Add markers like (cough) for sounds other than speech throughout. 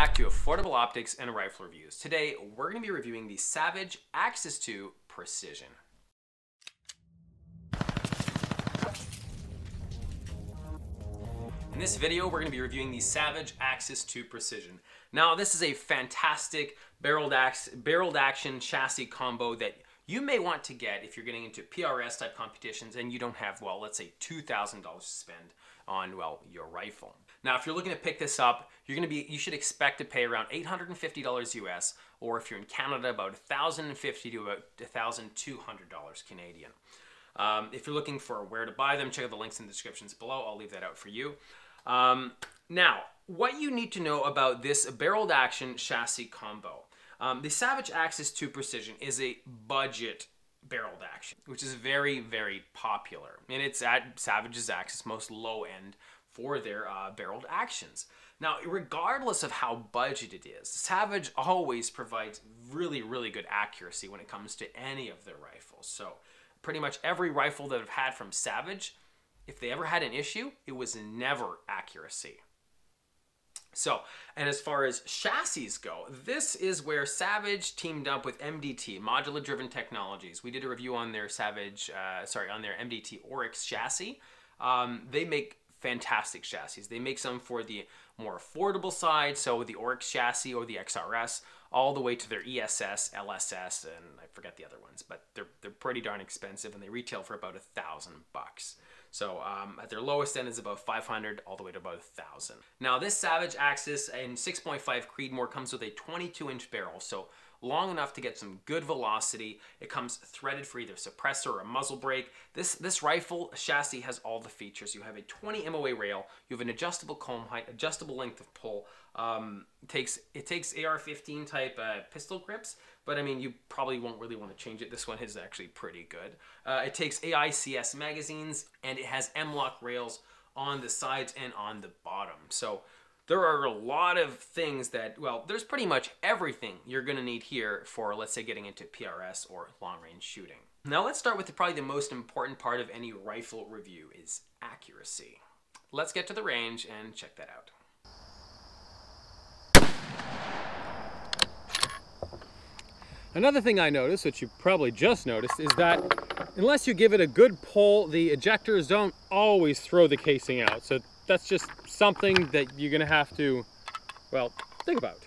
back to Affordable Optics and Rifle Reviews. Today, we're going to be reviewing the Savage Axis 2 Precision. In this video, we're going to be reviewing the Savage Axis 2 Precision. Now, this is a fantastic barreled, ax barreled action chassis combo that you may want to get if you're getting into PRS type competitions and you don't have, well, let's say $2,000 to spend on, well, your rifle. Now, if you're looking to pick this up, you're going to be, you should expect to pay around $850 US, or if you're in Canada, about 1,050 to about $1,200 Canadian. Um, if you're looking for where to buy them, check out the links in the descriptions below. I'll leave that out for you. Um, now, what you need to know about this barreled action chassis combo. Um, the Savage Axis 2 Precision is a budget barreled action, which is very, very popular. And it's at Savage's Axis most low end for their uh, barreled actions. Now, regardless of how budget it is, Savage always provides really, really good accuracy when it comes to any of their rifles. So, pretty much every rifle that I've had from Savage, if they ever had an issue, it was never accuracy. So, and as far as chassis go, this is where Savage teamed up with MDT, Modular Driven Technologies. We did a review on their Savage, uh, sorry, on their MDT Oryx chassis. Um, they make fantastic chassis. They make some for the more affordable side, so the Oryx chassis or the XRS, all the way to their ESS, LSS, and I forget the other ones, but they're, they're pretty darn expensive and they retail for about a thousand bucks. So um, at their lowest end is about 500 all the way to about 1,000. Now this Savage Axis in 6.5 Creedmoor comes with a 22 inch barrel. So long enough to get some good velocity. It comes threaded for either suppressor or a muzzle brake. This, this rifle chassis has all the features. You have a 20 MOA rail, you have an adjustable comb height, adjustable length of pull. Um, it takes it takes AR-15 type uh, pistol grips, but I mean you probably won't really want to change it. This one is actually pretty good. Uh, it takes AICS magazines and it has M-LOK rails on the sides and on the bottom. So there are a lot of things that, well, there's pretty much everything you're going to need here for, let's say, getting into PRS or long-range shooting. Now let's start with probably the most important part of any rifle review is accuracy. Let's get to the range and check that out. Another thing I noticed, which you probably just noticed, is that unless you give it a good pull, the ejectors don't always throw the casing out. So that's just something that you're gonna have to, well, think about.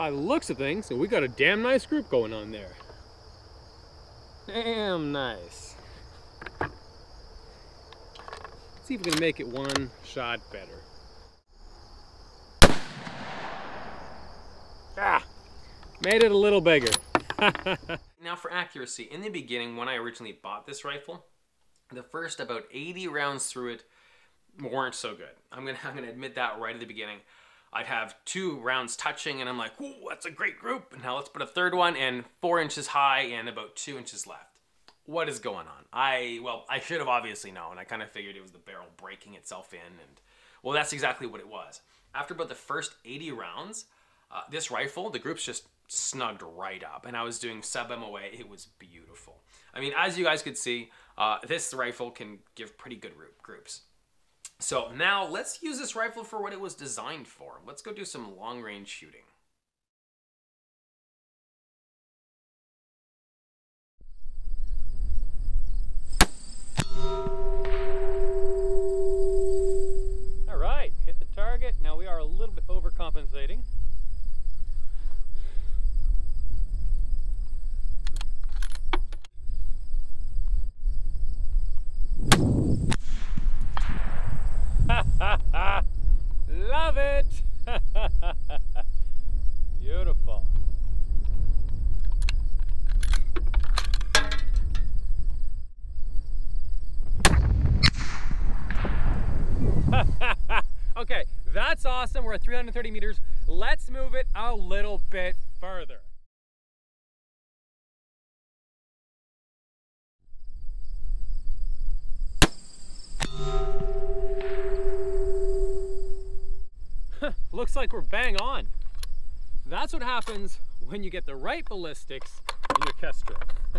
By the looks of things, so we got a damn nice group going on there. Damn nice. Let's see if we can make it one shot better. Ah, made it a little bigger. (laughs) now for accuracy, in the beginning when I originally bought this rifle, the first about 80 rounds through it weren't so good. I'm gonna, (laughs) I'm gonna admit that right at the beginning. I'd have two rounds touching and I'm like, ooh, that's a great group. And now let's put a third one and four inches high and about two inches left. What is going on? I, well, I should have obviously known. I kind of figured it was the barrel breaking itself in and, well, that's exactly what it was. After about the first 80 rounds, uh, this rifle, the groups just snugged right up and I was doing sub MOA. It was beautiful. I mean, as you guys could see, uh, this rifle can give pretty good groups. So now let's use this rifle for what it was designed for. Let's go do some long range shooting. All right, hit the target. Now we are a little bit overcompensating. Love it! Beautiful. Okay, that's awesome. We're at 330 meters. Let's move it a little bit further. Looks like we're bang on. That's what happens when you get the right ballistics in your Kestrel. (laughs)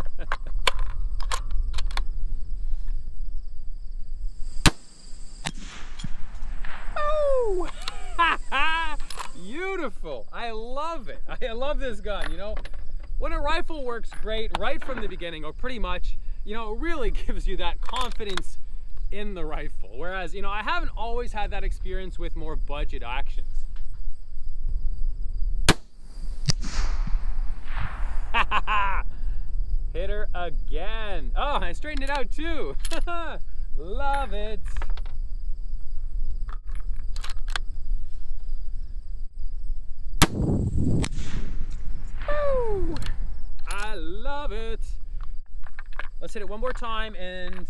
oh! Beautiful. I love it. (laughs) I love this gun, you know. When a rifle works great right from the beginning, or pretty much, you know, it really (laughs) gives you that confidence in the rifle. Whereas, you know, I haven't always had that experience with more budget actions. (laughs) Hit her again. Oh, I straightened it out too. Love it. Woo! I love it. Let's hit it one more time and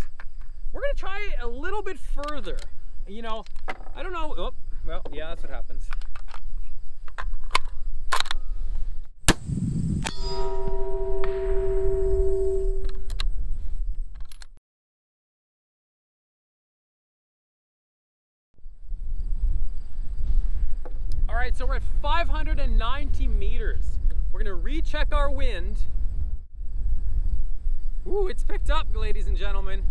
we're gonna try it a little bit further. You know, I don't know. Oh, well, yeah, that's what happens. All right, so we're at 590 meters. We're gonna recheck our wind. Ooh, it's picked up, ladies and gentlemen.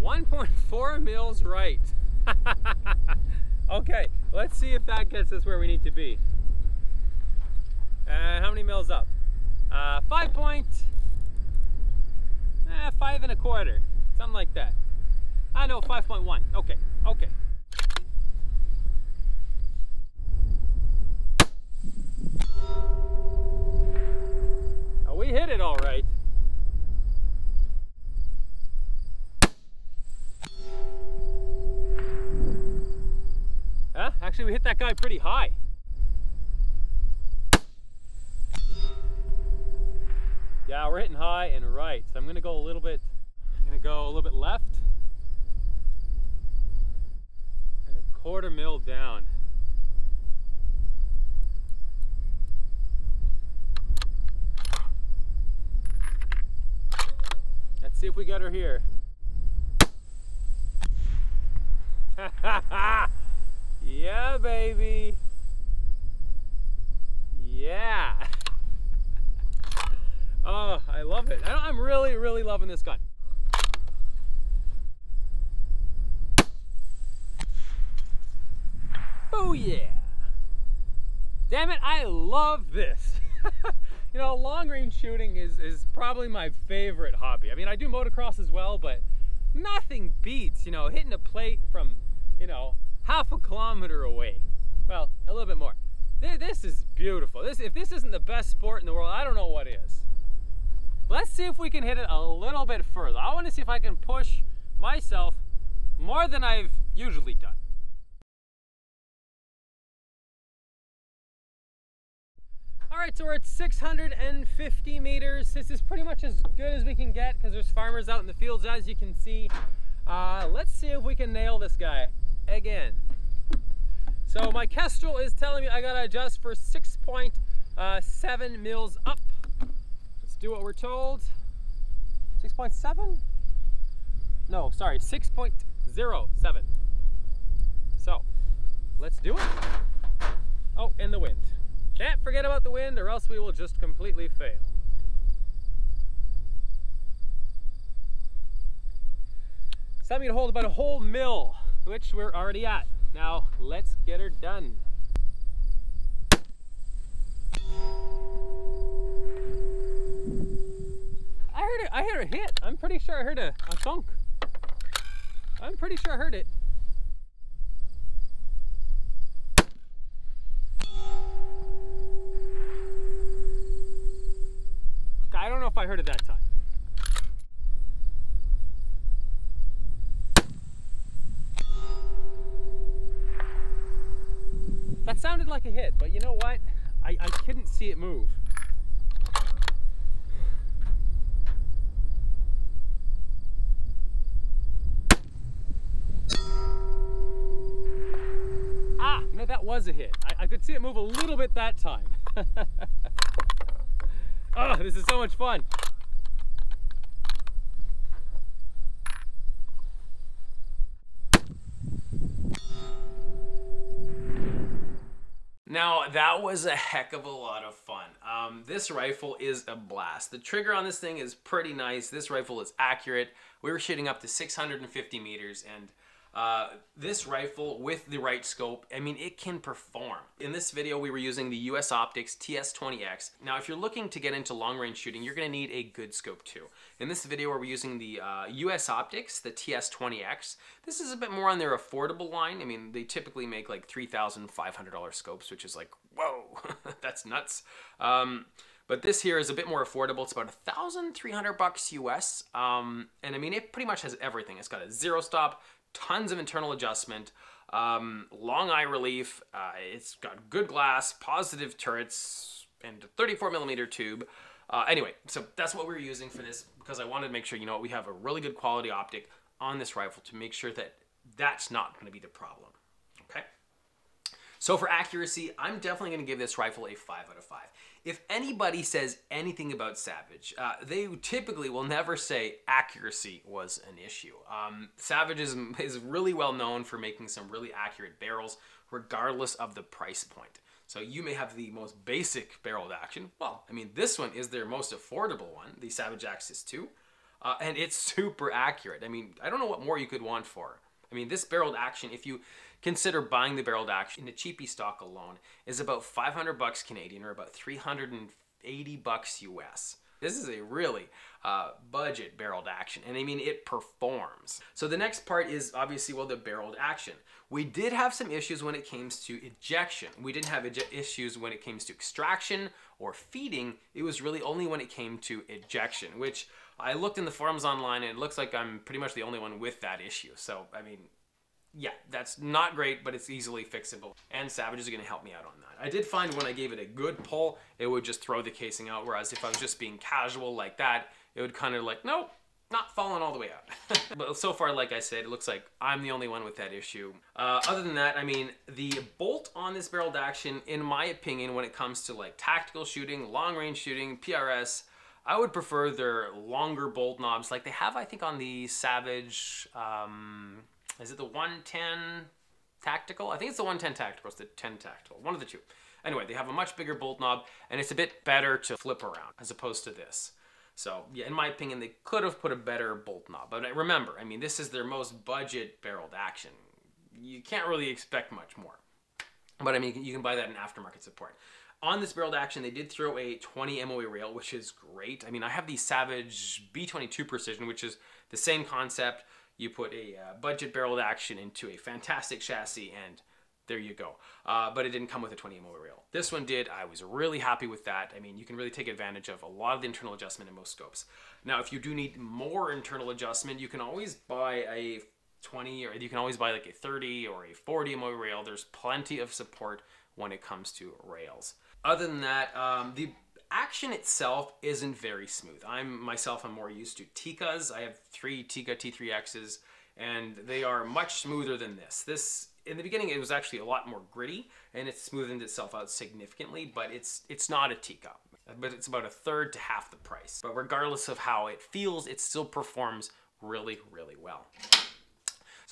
1.4 mils right. (laughs) okay, let's see if that gets us where we need to be. Uh, how many mils up? Uh, five point, eh, five and a quarter, something like that. I know, 5.1. Okay, okay. Oh, we hit it all right. Huh? Actually, we hit that guy pretty high. Yeah, we're hitting high and right. So I'm gonna go a little bit, I'm gonna go a little bit left. And a quarter mil down. Let's see if we got her here. (laughs) yeah, baby. Yeah. (laughs) Oh, I love it. I am really, really loving this gun. Oh yeah. Damn it, I love this. (laughs) you know, long range shooting is, is probably my favorite hobby. I mean, I do motocross as well, but nothing beats, you know, hitting a plate from, you know, half a kilometer away. Well, a little bit more. This is beautiful. This, if this isn't the best sport in the world, I don't know what is. Let's see if we can hit it a little bit further. I want to see if I can push myself more than I've usually done. All right, so we're at 650 meters. This is pretty much as good as we can get because there's farmers out in the fields, as you can see. Uh, let's see if we can nail this guy again. So my Kestrel is telling me I gotta adjust for 6.7 uh, mils up Let's do what we're told. 6.7? No, sorry, 6.07. So, let's do it. Oh, and the wind. Can't forget about the wind or else we will just completely fail. Time to hold about a whole mil, which we're already at. Now, let's get her done. I heard it. I heard a hit. I'm pretty sure I heard a, a thunk. I'm pretty sure I heard it. I don't know if I heard it that time. Hit, but you know what? I, I couldn't see it move. Ah, no, that was a hit. I, I could see it move a little bit that time. oh, (laughs) this is so much fun. Now, that was a heck of a lot of fun. Um, this rifle is a blast. The trigger on this thing is pretty nice. This rifle is accurate. We were shooting up to 650 meters and uh, this rifle with the right scope, I mean, it can perform. In this video, we were using the US Optics TS20X. Now, if you're looking to get into long range shooting, you're gonna need a good scope too. In this video, we're using the uh, US Optics, the TS20X. This is a bit more on their affordable line. I mean, they typically make like $3,500 scopes, which is like, whoa, (laughs) that's nuts. Um, but this here is a bit more affordable. It's about thousand three hundred bucks US. Um, and I mean, it pretty much has everything. It's got a zero stop, tons of internal adjustment, um, long eye relief. Uh, it's got good glass, positive turrets, and a 34 millimeter tube. Uh, anyway, so that's what we are using for this because I wanted to make sure, you know, we have a really good quality optic on this rifle to make sure that that's not going to be the problem. Okay. So for accuracy, I'm definitely going to give this rifle a 5 out of 5 if anybody says anything about Savage, uh, they typically will never say accuracy was an issue. Um, Savage is, is really well known for making some really accurate barrels, regardless of the price point. So you may have the most basic barreled action. Well, I mean, this one is their most affordable one, the Savage Axis 2. Uh, and it's (laughs) super accurate. I mean, I don't know what more you could want for. I mean, this barreled action, if you Consider buying the barreled action in the cheapy stock alone is about 500 bucks Canadian or about 380 bucks US. This is a really uh, budget barreled action, and I mean it performs. So the next part is obviously well the barreled action. We did have some issues when it came to ejection. We didn't have issues when it came to extraction or feeding. It was really only when it came to ejection, which I looked in the forums online and it looks like I'm pretty much the only one with that issue. So I mean yeah, that's not great, but it's easily fixable. And Savage is gonna help me out on that. I did find when I gave it a good pull, it would just throw the casing out, whereas if I was just being casual like that, it would kind of like, nope, not falling all the way out. (laughs) but so far, like I said, it looks like I'm the only one with that issue. Uh, other than that, I mean, the bolt on this barreled action, in my opinion, when it comes to like tactical shooting, long range shooting, PRS, I would prefer their longer bolt knobs like they have, I think, on the Savage um, is it the 110 tactical? I think it's the 110 tactical. It's the 10 tactical. One of the two. Anyway, they have a much bigger bolt knob, and it's a bit better to flip around as opposed to this. So, yeah, in my opinion, they could have put a better bolt knob. But uh, remember, I mean, this is their most budget barreled action. You can't really expect much more. But I mean, you can buy that in aftermarket support. On this barreled action, they did throw a 20 MOA rail, which is great. I mean, I have the Savage B22 Precision, which is the same concept you put a uh, budget barreled action into a fantastic chassis and there you go. Uh, but it didn't come with a 20 mm rail. This one did. I was really happy with that. I mean, you can really take advantage of a lot of the internal adjustment in most scopes. Now, if you do need more internal adjustment, you can always buy a 20 or you can always buy like a 30 or a 40 mm rail. There's plenty of support when it comes to rails. Other than that, um, the action itself isn't very smooth. I'm myself, I'm more used to Tikkas. I have three Tikka T3Xs and they are much smoother than this. This, in the beginning, it was actually a lot more gritty and it smoothened itself out significantly, but it's, it's not a Tikka. But it's about a third to half the price. But regardless of how it feels, it still performs really, really well.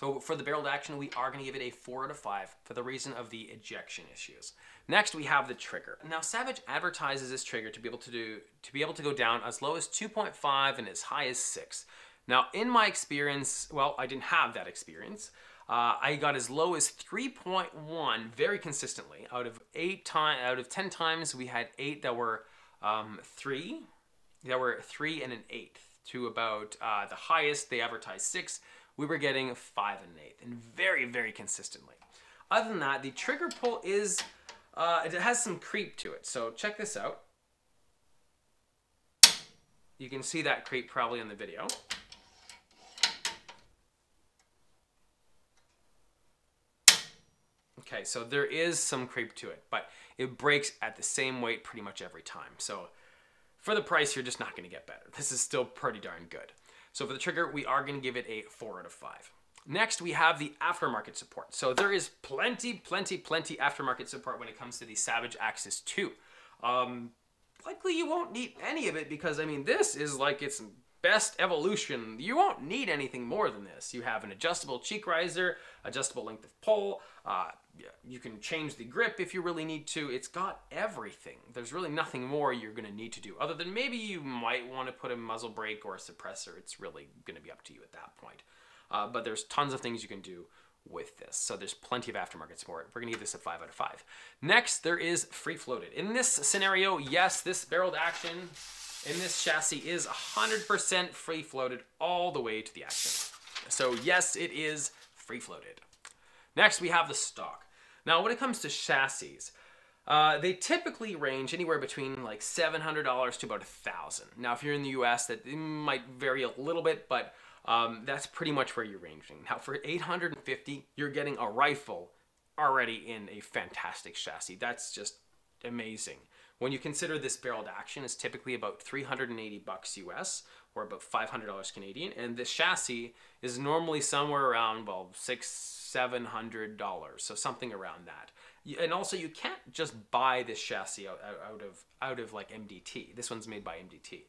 So for the barreled action, we are going to give it a 4 out of 5 for the reason of the ejection issues. Next, we have the trigger. Now, Savage advertises this trigger to be able to do to be able to go down as low as 2.5 and as high as 6. Now, in my experience, well, I didn't have that experience. Uh, I got as low as 3.1 very consistently. Out of eight time, out of 10 times, we had eight that were um, three, that were three and an eighth. To about uh, the highest, they advertised six we were getting five and an eighth, and very, very consistently. Other than that, the trigger pull is, uh, it has some creep to it. So check this out. You can see that creep probably in the video. Okay, so there is some creep to it, but it breaks at the same weight pretty much every time. So for the price, you're just not going to get better. This is still pretty darn good. So for the trigger, we are going to give it a 4 out of 5. Next, we have the aftermarket support. So there is plenty, plenty, plenty aftermarket support when it comes to the Savage Axis 2. Um, likely you won't need any of it because, I mean, this is like its best evolution. You won't need anything more than this. You have an adjustable cheek riser, adjustable length of pull, uh, you can change the grip if you really need to. It's got everything. There's really nothing more you're going to need to do other than maybe you might want to put a muzzle brake or a suppressor. It's really going to be up to you at that point. Uh, but there's tons of things you can do with this. So there's plenty of aftermarket support. We're gonna give this a five out of five. Next, there is free floated. In this scenario, yes, this barreled action in this chassis is 100% free floated all the way to the action. So yes, it is free floated. Next, we have the stock. Now, when it comes to chassis, uh, they typically range anywhere between like $700 to about a thousand. Now, if you're in the US, that might vary a little bit, but um, that's pretty much where you're ranging. Now for 850, you're getting a rifle already in a fantastic chassis. That's just amazing. When you consider this barreled action is typically about 380 bucks US or about $500 Canadian, and this chassis is normally somewhere around well six, seven hundred dollars, so something around that. And also, you can't just buy this chassis out, out of out of like MDT. This one's made by MDT.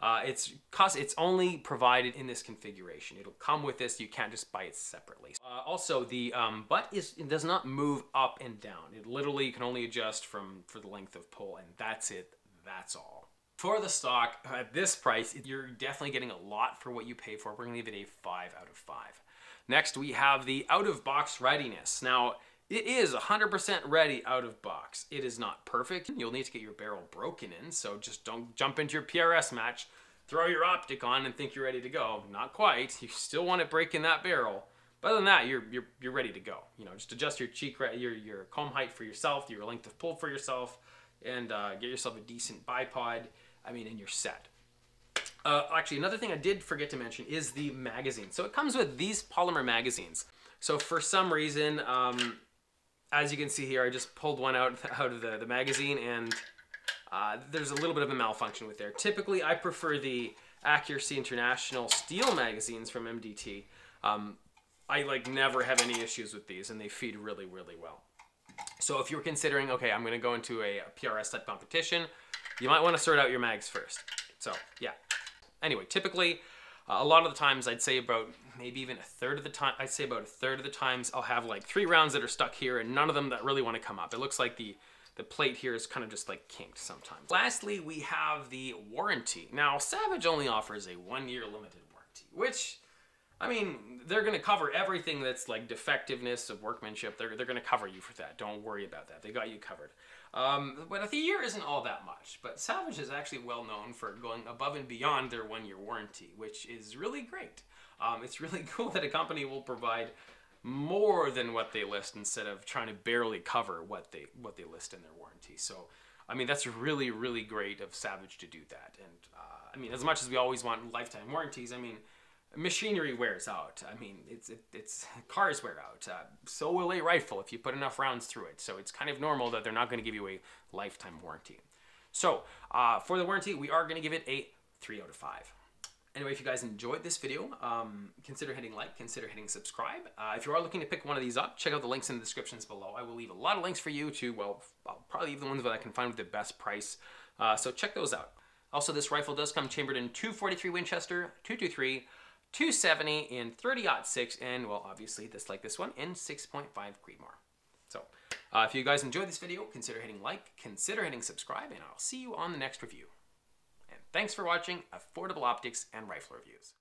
Uh, it's cost. It's only provided in this configuration. It'll come with this. You can't just buy it separately. Uh, also, the um, butt is does not move up and down. It literally can only adjust from for the length of pull, and that's it. That's all. For the stock at this price, you're definitely getting a lot for what you pay for. We're gonna give it a five out of five. Next, we have the out of box readiness. Now. It is 100% ready out of box. It is not perfect. You'll need to get your barrel broken in, so just don't jump into your PRS match, throw your optic on and think you're ready to go. Not quite. You still want it breaking that barrel. But other than that, you're, you're, you're ready to go. You know, just adjust your cheek, your, your comb height for yourself, your length of pull for yourself, and uh, get yourself a decent bipod. I mean, and you're set. Uh, actually, another thing I did forget to mention is the magazine. So it comes with these polymer magazines. So for some reason, um, as you can see here, I just pulled one out, (laughs) out of the, the magazine and uh, there's a little bit of a malfunction with there. Typically, I prefer the Accuracy International steel magazines from MDT. Um, I like never have any issues with these and they feed really, really well. So if you're considering, okay, I'm gonna go into a PRS type competition, you might wanna sort out your mags first. So yeah. Anyway, typically, uh, a lot of the times I'd say about maybe even a third of the time, I'd say about a third of the times I'll have like three rounds that are stuck here and none of them that really want to come up. It looks like the, the plate here is kind of just like kinked sometimes. Lastly, we have the warranty. Now, Savage only offers a one year limited warranty, which I mean, they're going to cover everything that's like defectiveness of workmanship. They're, they're going to cover you for that. Don't worry about that. They got you covered. Um, but the year isn't all that much. But Savage is actually well known for going above and beyond their one year warranty, which is really great. Um, it's really (laughs) cool that a company will provide more than what they list instead of trying to barely cover what they what they list in their warranty. So, I mean, that's really really great of Savage to do that. And uh, I mean, as much as we always want lifetime warranties, I mean machinery wears out. I mean, it's it, it's cars wear out. Uh, so will a rifle if you put enough rounds through it. So it's kind of normal that they're not going to give you a lifetime warranty. So uh, for the warranty, we are going to give it a three out of five. Anyway, if you guys enjoyed this video, um, consider hitting like, consider hitting subscribe. Uh, if you are looking to pick one of these up, check out the links in the descriptions below. I will leave a lot of links for you to, well, I'll probably leave the ones that I can find with the best price. Uh, so check those out. Also, this rifle does come chambered in 243 Winchester, 223, 270 in 30-06, and well, obviously, this like this one, in 6.5 Creedmoor. So, uh, if you guys enjoyed this video, consider hitting like, consider hitting subscribe, and I'll see you on the next review. And thanks for watching Affordable Optics and Rifle Reviews.